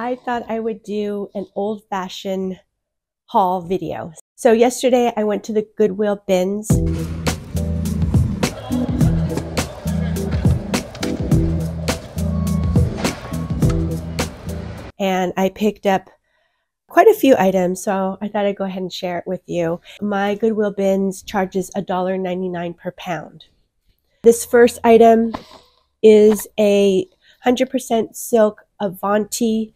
I thought I would do an old fashioned haul video. So yesterday I went to the Goodwill bins. And I picked up quite a few items, so I thought I'd go ahead and share it with you. My Goodwill bins charges $1.99 per pound. This first item is a 100% silk Avanti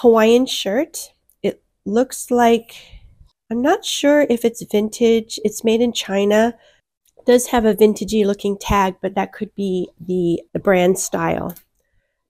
Hawaiian shirt. It looks like, I'm not sure if it's vintage. It's made in China. It does have a vintagey looking tag, but that could be the, the brand style.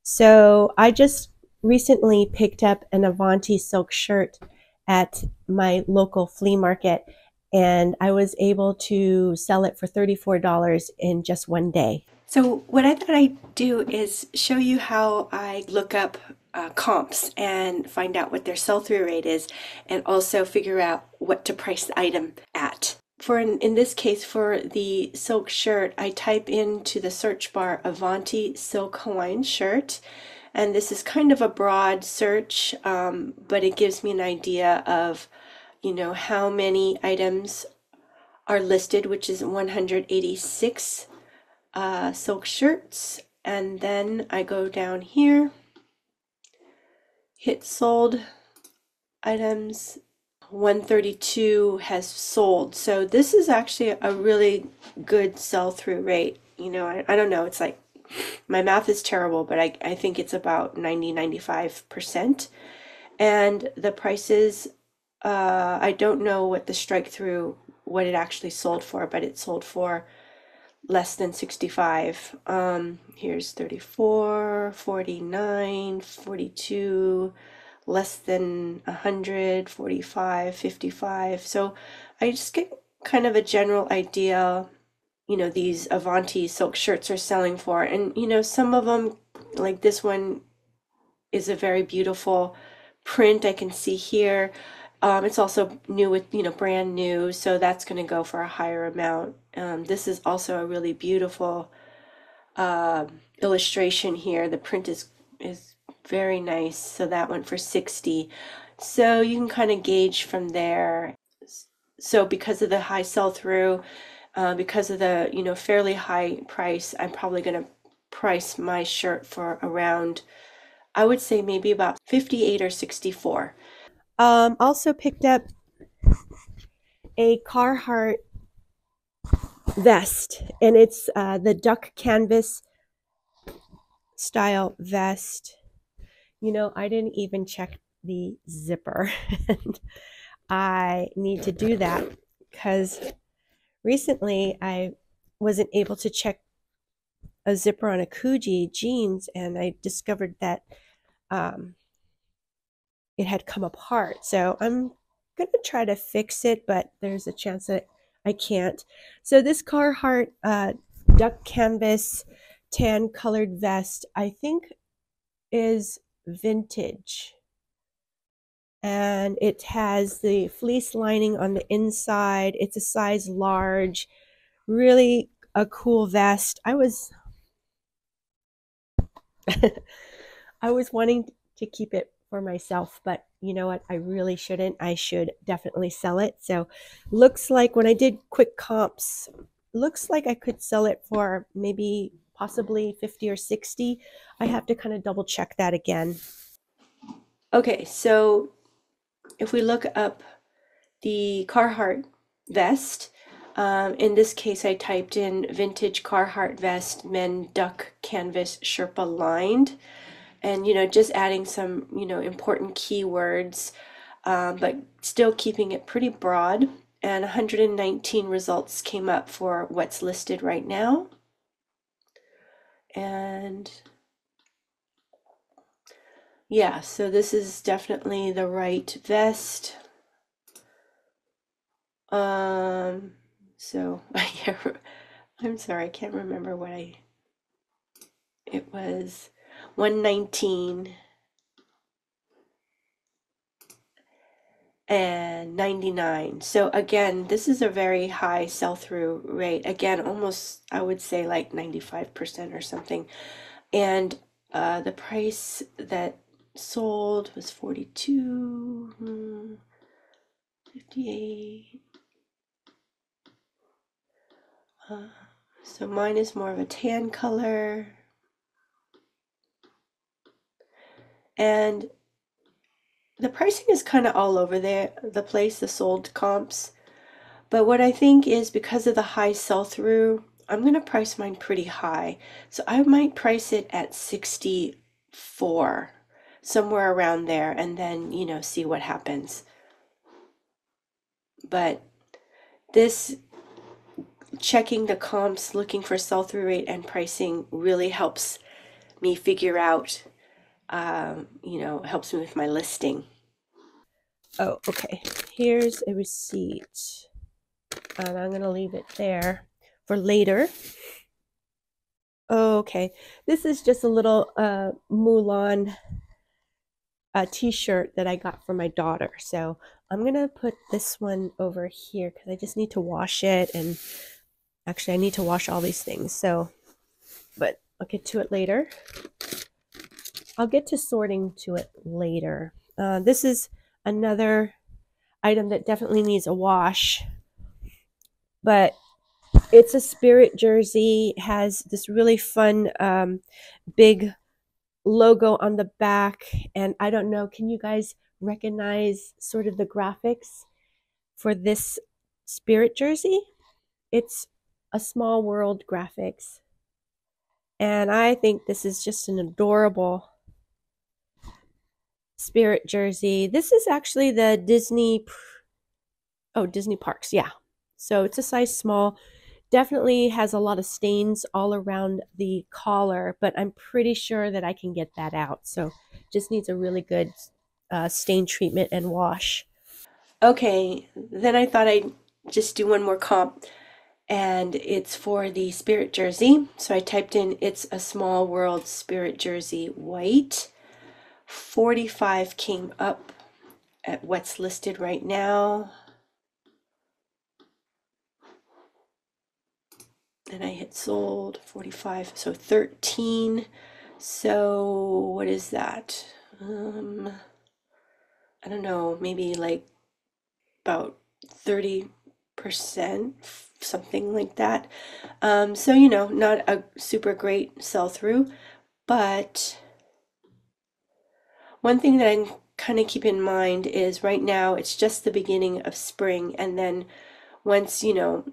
So I just recently picked up an Avanti silk shirt at my local flea market and I was able to sell it for $34 in just one day. So what I thought I'd do is show you how I look up uh, comps and find out what their sell-through rate is and also figure out what to price the item at. For in, in this case, for the silk shirt, I type into the search bar Avanti silk Hawaiian shirt and this is kind of a broad search, um, but it gives me an idea of, you know, how many items are listed, which is 186 uh, silk shirts. And then I go down here, hit sold items, 132 has sold. So this is actually a really good sell through rate. You know, I, I don't know, it's like my math is terrible, but I, I think it's about 90 95%. And the prices, uh, I don't know what the strike through, what it actually sold for, but it sold for less than 65. Um, here's 34, 49, 42, less than 100, 45, 55. So I just get kind of a general idea you know these Avanti silk shirts are selling for and you know some of them like this one is a very beautiful print I can see here um, it's also new with you know brand new so that's going to go for a higher amount. Um, this is also a really beautiful uh, illustration here. The print is is very nice so that went for 60 so you can kind of gauge from there. So because of the high sell-through uh, because of the you know fairly high price i'm probably going to price my shirt for around i would say maybe about 58 or 64 um, also picked up a carhartt vest and it's uh, the duck canvas style vest. You know i didn't even check the zipper and i need to do that because recently I wasn't able to check a zipper on a Coogi jeans and I discovered that um, it had come apart. So I'm going to try to fix it, but there's a chance that I can't. So this Carhartt uh, duck canvas tan colored vest, I think is vintage and it has the fleece lining on the inside. It's a size large, really a cool vest. I was I was wanting to keep it for myself, but you know what? I really shouldn't. I should definitely sell it. So, looks like when I did quick comps, looks like I could sell it for maybe possibly 50 or 60. I have to kind of double check that again. Okay, so if we look up the Carhartt vest, um, in this case, I typed in vintage Carhartt vest, men duck canvas Sherpa lined, and you know, just adding some you know important keywords, um, but still keeping it pretty broad. And 119 results came up for what's listed right now. And yeah, so this is definitely the right vest. Um, so I'm sorry, I can't remember what I, it was 119 and 99. So again, this is a very high sell-through rate. Again, almost, I would say like 95% or something. And uh, the price that sold was 42, hmm, 58. Uh, so mine is more of a tan color. And the pricing is kind of all over there, the place, the sold comps. But what I think is because of the high sell through, I'm going to price mine pretty high. So I might price it at 64, somewhere around there, and then, you know, see what happens. But this checking the comps, looking for sell through rate and pricing really helps me figure out, um, you know, helps me with my listing. Oh, okay. Here's a receipt. And I'm going to leave it there for later. Okay, this is just a little uh, Mulan uh, t-shirt that I got for my daughter. So I'm going to put this one over here because I just need to wash it. And actually, I need to wash all these things. So, but I'll get to it later. I'll get to sorting to it later. Uh, this is another item that definitely needs a wash. But it's a spirit jersey, it has this really fun um, big logo on the back. And I don't know, can you guys recognize sort of the graphics for this spirit jersey? It's a small world graphics. And I think this is just an adorable spirit jersey. This is actually the Disney, oh, Disney Parks, yeah. So it's a size small. Definitely has a lot of stains all around the collar, but I'm pretty sure that I can get that out. So just needs a really good uh, stain treatment and wash. Okay, then I thought I'd just do one more comp and it's for the Spirit Jersey. So I typed in It's a Small World Spirit Jersey White. 45 came up at what's listed right now. and I hit sold 45 so 13 so what is that? Um I don't know maybe like about 30 percent something like that. Um so you know not a super great sell through but one thing that I kind of keep in mind is right now it's just the beginning of spring and then once you know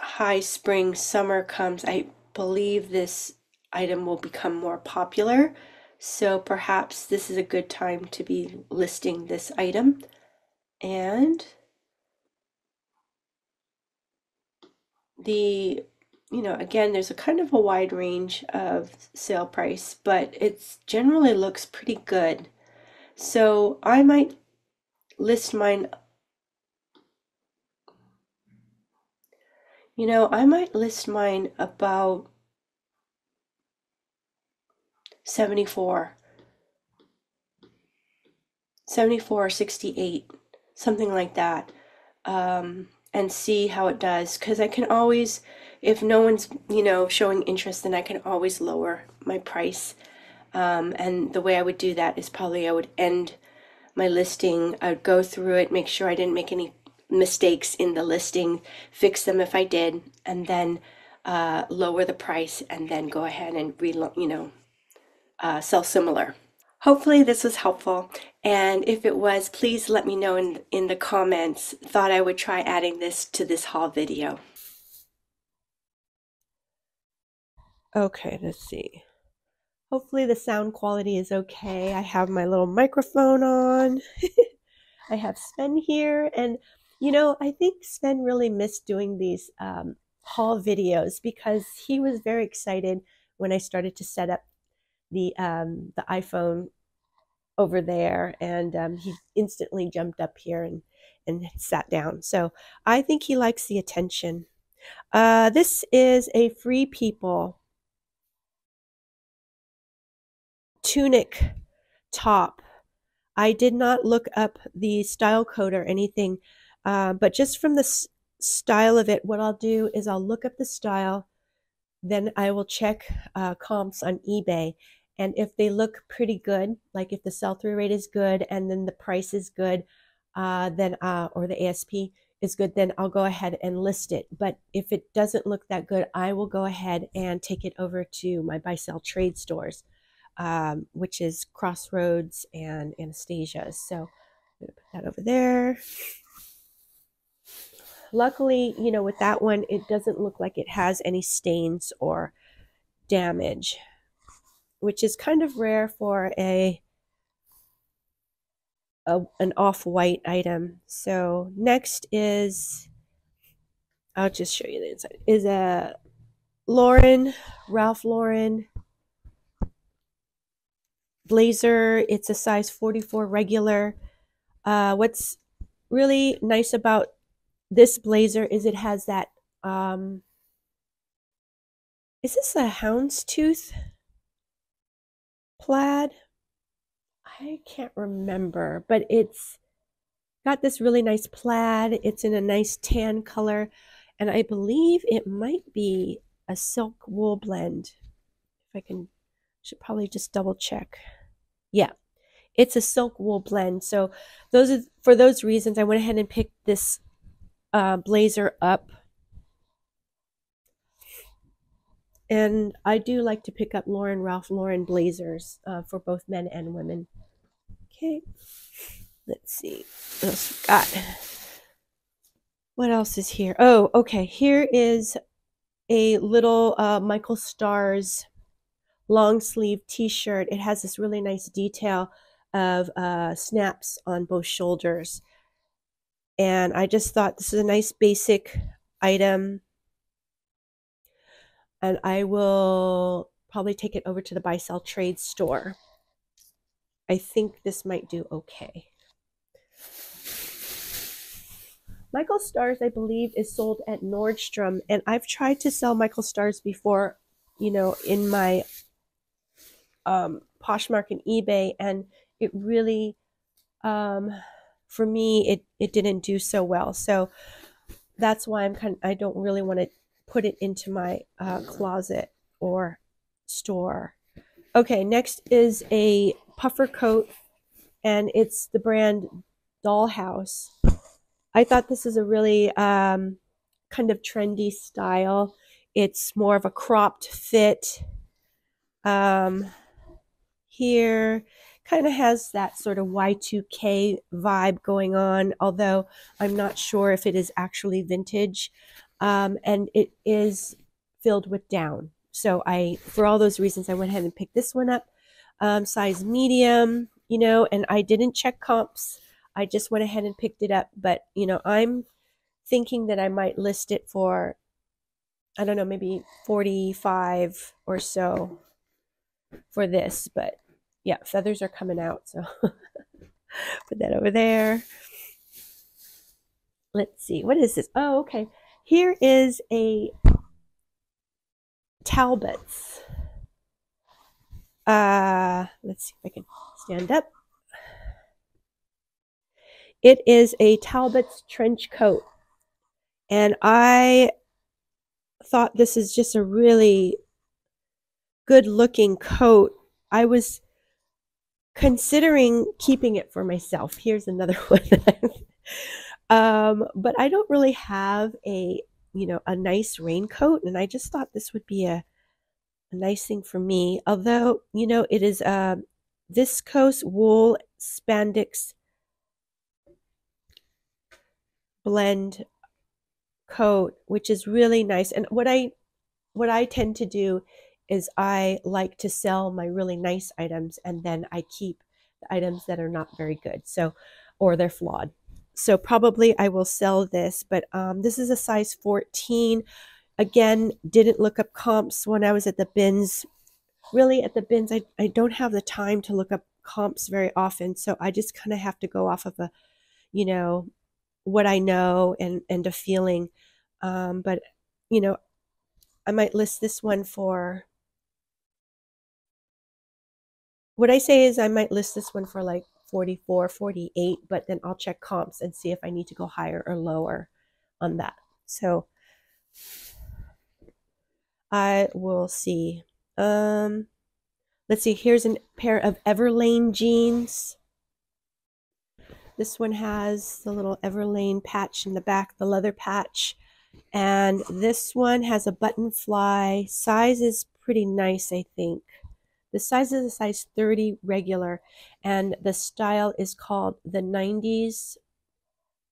high spring, summer comes, I believe this item will become more popular. So perhaps this is a good time to be listing this item. And the, you know, again, there's a kind of a wide range of sale price, but it generally looks pretty good. So I might list mine You know, I might list mine about 74. 74 or 68, something like that. Um, and see how it does. Because I can always, if no one's, you know, showing interest, then I can always lower my price. Um, and the way I would do that is probably I would end my listing, I would go through it, make sure I didn't make any mistakes in the listing, fix them if I did, and then uh, lower the price, and then go ahead and you know uh, sell similar. Hopefully this was helpful, and if it was, please let me know in in the comments. Thought I would try adding this to this haul video. Okay, let's see. Hopefully the sound quality is okay. I have my little microphone on. I have Sven here, and you know, I think Sven really missed doing these um, haul videos because he was very excited when I started to set up the um, the iPhone over there, and um, he instantly jumped up here and and sat down. So I think he likes the attention. Uh, this is a Free People tunic top. I did not look up the style code or anything. Uh, but just from the s- style of it, what I'll do is I'll look up the style, then I will check uh, comps on eBay, And if they look pretty good, like if the sell through rate is good and then the price is good, uh, then uh, or the ASP is good, then I'll go ahead and list it. But if it doesn't look that good, I will go ahead and take it over to my buy sell trade stores, um, which is Crossroads and Anastasia. So I'm gonna put that over there. Luckily, you know, with that one, it doesn't look like it has any stains or damage which is kind of rare for a, a an off-white item. So next is, I'll just show you the inside, is a Lauren, Ralph Lauren blazer. It's a size 44 regular. Uh, what's really nice about this blazer is it has that, um, is this a houndstooth? plaid. I can't remember, but it's got this really nice plaid. It's in a nice tan color, and I believe it might be a silk wool blend. If I can, should probably just double check. Yeah, it's a silk wool blend. So those are for those reasons. I went ahead and picked this uh, blazer up And I do like to pick up Lauren Ralph Lauren blazers uh, for both men and women. Okay, let's see what else we got. What else is here? Oh, okay. Here is a little uh, Michael Stars long sleeve t-shirt. It has this really nice detail of uh, snaps on both shoulders. And I just thought this is a nice basic item and I will probably take it over to the buy sell trade store. I think this might do okay. Michael Stars, I believe, is sold at Nordstrom, and I've tried to sell Michael Stars before, you know, in my um, Poshmark and eBay, and it really, um, for me, it it didn't do so well. So that's why I'm kind. Of, I don't really want to put it into my uh, closet or store. Okay, next is a puffer coat, and it's the brand Dollhouse. I thought this is a really um, kind of trendy style. It's more of a cropped fit. Um, here kind of has that sort of Y2K vibe going on, although I'm not sure if it is actually vintage um, and it is filled with down. So I, for all those reasons, I went ahead and picked this one up, um, size medium, you know, and I didn't check comps. I just went ahead and picked it up. But, you know, I'm thinking that I might list it for, I don't know, maybe 45 or so for this. But yeah, feathers are coming out. So put that over there. Let's see. What is this? Oh, okay. Here is a Talbot's. Uh, let's see if I can stand up. It is a Talbot's trench coat. And I thought this is just a really good looking coat. I was considering keeping it for myself. Here's another one. Um, but I don't really have a, you know, a nice raincoat. And I just thought this would be a, a nice thing for me. Although, you know, it is a viscose wool spandex blend coat, which is really nice. And what I, what I tend to do is I like to sell my really nice items and then I keep the items that are not very good. So, or they're flawed so probably I will sell this, but um, this is a size 14. Again, didn't look up comps when I was at the bins. Really, at the bins, I, I don't have the time to look up comps very often. So I just kind of have to go off of a, you know, what I know and, and a feeling. Um, but, you know, I might list this one for, what I say is I might list this one for like 44, 48, but then I'll check comps and see if I need to go higher or lower on that. So I will see. Um, let's see, here's a pair of Everlane jeans. This one has the little Everlane patch in the back, the leather patch. And this one has a button fly. Size is pretty nice, I think. The size is a size 30 regular, and the style is called the 90s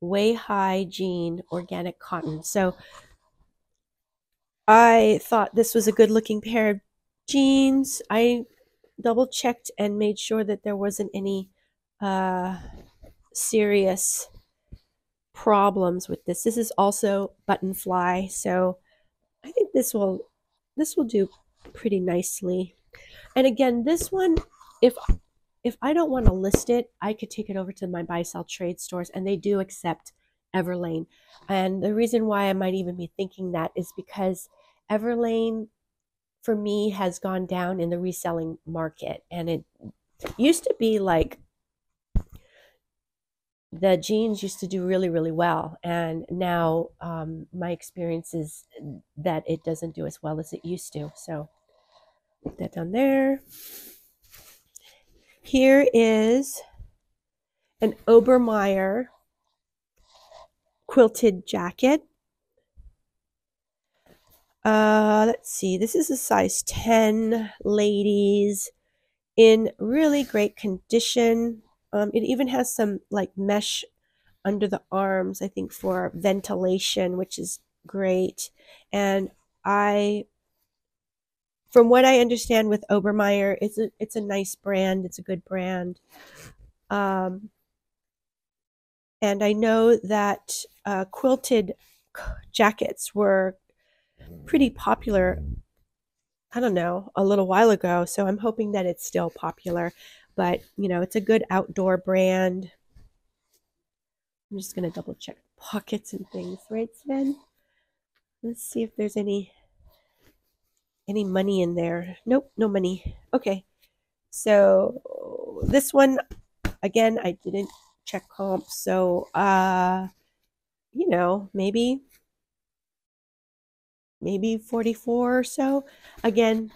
Way High Jean Organic Cotton. So I thought this was a good looking pair of jeans. I double checked and made sure that there wasn't any uh, serious problems with this. This is also button fly, so I think this will this will do pretty nicely. And again, this one, if if I don't want to list it, I could take it over to my buy sell trade stores, and they do accept Everlane. And the reason why I might even be thinking that is because Everlane, for me, has gone down in the reselling market, and it used to be like the jeans used to do really really well and now um, my experience is that it doesn't do as well as it used to so put that down there. Here is an obermeyer quilted jacket. Uh, let's see this is a size 10 ladies in really great condition. Um, it even has some like mesh under the arms, I think, for ventilation, which is great. And I, from what I understand with Obermeyer, it's a it's a nice brand. It's a good brand. Um, and I know that uh, quilted jackets were pretty popular. I don't know, a little while ago. So I'm hoping that it's still popular but you know, it's a good outdoor brand. I'm just going to double check pockets and things, right, Sven? Let's see if there's any any money in there. Nope, no money. Okay. So this one again, I didn't check comps, so uh you know, maybe maybe 44 or so. Again,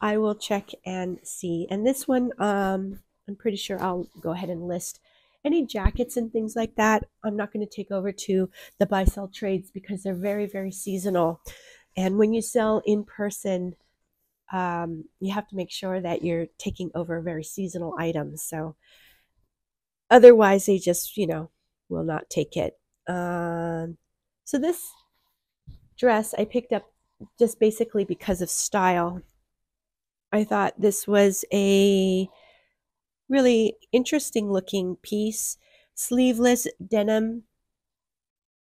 I will check and see. And this one, um, I'm pretty sure I'll go ahead and list any jackets and things like that. I'm not going to take over to the buy sell trades because they're very, very seasonal. And when you sell in person, um, you have to make sure that you're taking over very seasonal items. So otherwise, they just, you know, will not take it. Um, so this dress I picked up just basically because of style. I thought this was a really interesting looking piece. Sleeveless denim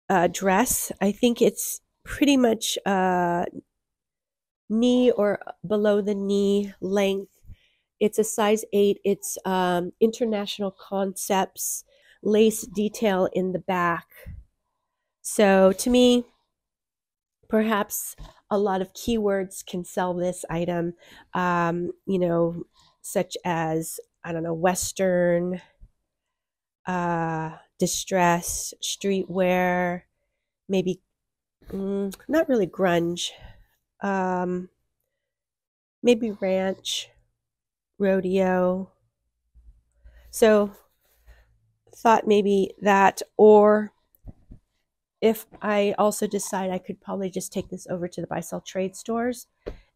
uh, dress. I think it's pretty much uh, knee or below the knee length. It's a size 8. It's um, international concepts, lace detail in the back. So to me, perhaps a lot of keywords can sell this item, um, you know, such as, I don't know, Western, uh, distress, streetwear, maybe mm, not really grunge, um, maybe ranch, rodeo. So, thought maybe that, or if I also decide I could probably just take this over to the buy sell trade stores,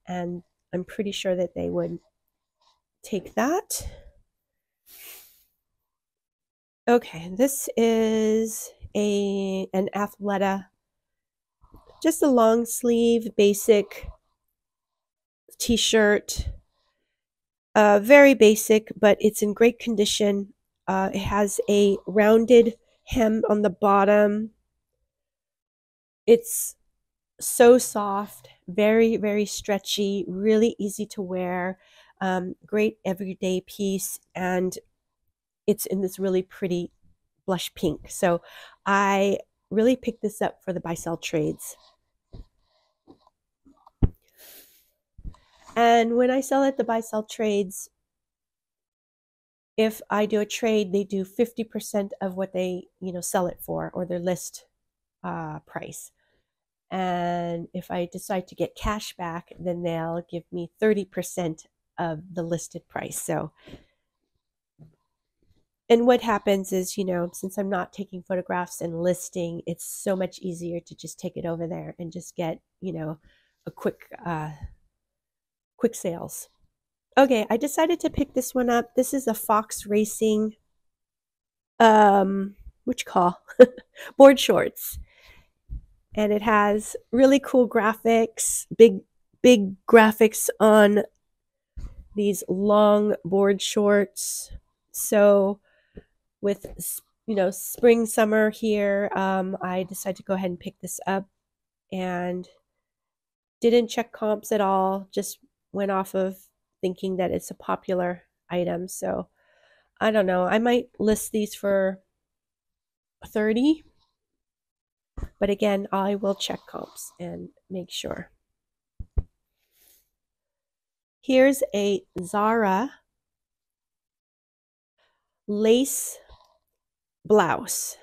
and I'm pretty sure that they would take that. Okay, this is a an Athleta, just a long sleeve basic t-shirt. Uh, very basic, but it's in great condition. Uh, it has a rounded hem on the bottom it's so soft, very, very stretchy, really easy to wear, um, great everyday piece, and it's in this really pretty blush pink. So I really picked this up for the buy sell trades. And when I sell at the buy sell trades, if I do a trade, they do 50% of what they, you know, sell it for or their list uh, price. And if I decide to get cash back, then they'll give me 30% of the listed price. So, and what happens is, you know, since I'm not taking photographs and listing, it's so much easier to just take it over there and just get, you know, a quick, uh, quick sales. Okay, I decided to pick this one up. This is a Fox Racing, um, which call board shorts, and it has really cool graphics, big, big graphics on these long board shorts. So with you know spring summer here um, i decided to go ahead and pick this up and didn't check comps at all just went off of thinking that it's a popular item. So i don't know i might list these for 30 but again i will check comps and make sure. Here's a zara lace blouse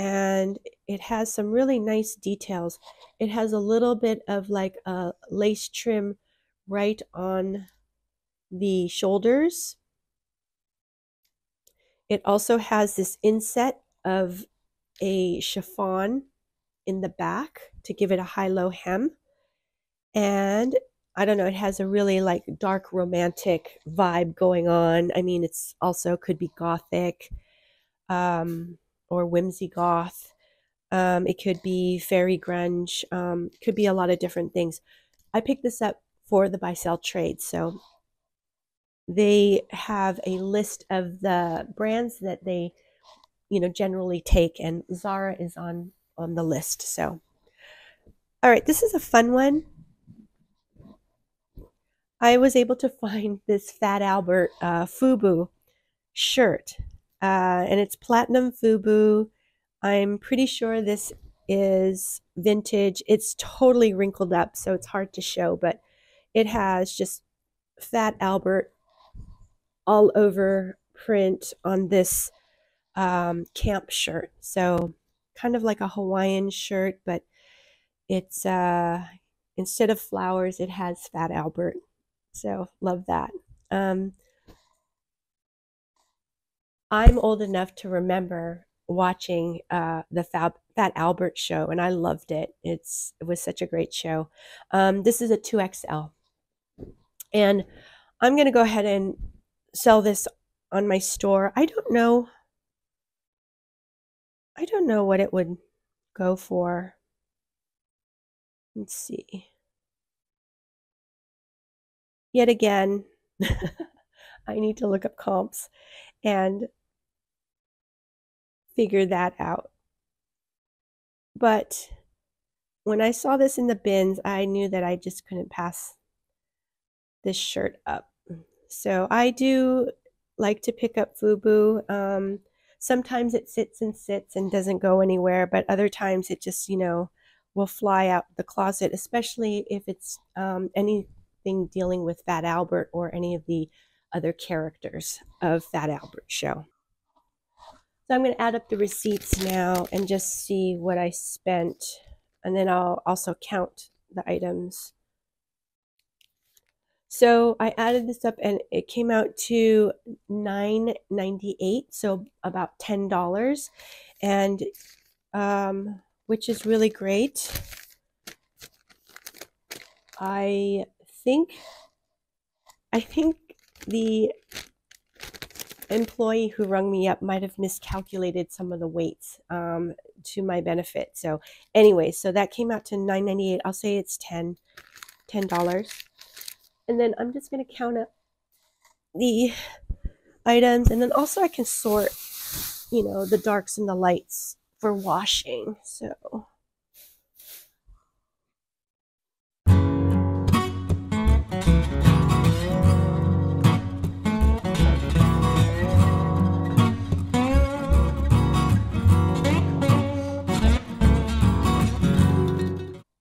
and it has some really nice details. It has a little bit of like a lace trim right on the shoulders. It also has this inset of a chiffon in the back to give it a high-low hem. And I don't know, it has a really like dark romantic vibe going on. I mean, it's also could be gothic um, or whimsy goth. Um, it could be fairy grunge. Um, could be a lot of different things. I picked this up for the buy sell trade. So they have a list of the brands that they, you know, generally take, and Zara is on on the list. So, all right, this is a fun one. I was able to find this Fat Albert uh, FUBU shirt uh, and it's platinum FUBU. I'm pretty sure this is vintage. It's totally wrinkled up, so it's hard to show, but it has just Fat Albert all over print on this um, camp shirt. So kind of like a Hawaiian shirt, but it's uh, instead of flowers, it has Fat Albert. So love that. Um, I'm old enough to remember watching uh, the Fab, Fat Albert show, and I loved it. It's it was such a great show. Um, this is a 2XL, and I'm going to go ahead and sell this on my store. I don't know. I don't know what it would go for. Let's see. Yet again, I need to look up comps. And figure that out. But when I saw this in the bins, I knew that I just couldn't pass this shirt up. So I do like to pick up FUBU. Um, sometimes it sits and sits and doesn't go anywhere, but other times it just, you know, will fly out the closet, especially if it's um, anything dealing with Fat Albert or any of the other characters of Fat Albert show. So I'm going to add up the receipts now and just see what I spent. And then I'll also count the items. So I added this up and it came out to $9.98, so about $10. And um, which is really great. I think I think the employee who rung me up might have miscalculated some of the weights um, to my benefit. So anyway, so that came out to nine ninety eight. I'll say it's ten, ten dollars, and then I'm just gonna count up the items, and then also I can sort, you know, the darks and the lights for washing. So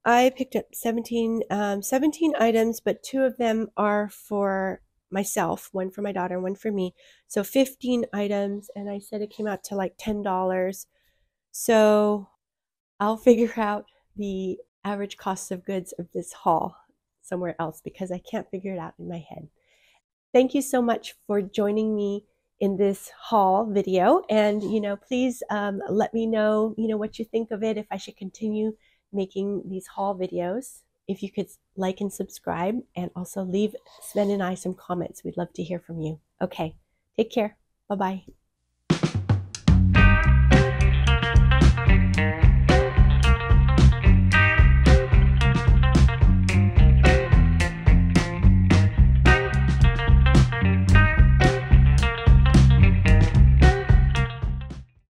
I picked up 17, um, 17 items, but two of them are for myself, one for my daughter, one for me. So 15 items, and I said it came out to like $10. So I'll figure out the average cost of goods of this haul somewhere else because I can't figure it out in my head. thank you so much for joining me in this haul video. And, you know, please um, let me know, you know, what you think of it, if I should continue making these haul videos. If you could like and subscribe and also leave Sven and I some comments. We'd love to hear from you. Okay, take care. Bye bye.